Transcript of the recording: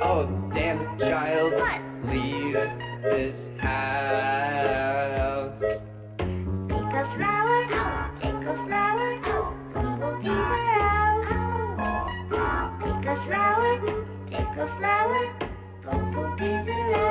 Oh, damn child. What? Leave this house. Pick a flower, pick a flower, Bumble bees are out. Pick a flower, pick a flower, Bumble bees are out.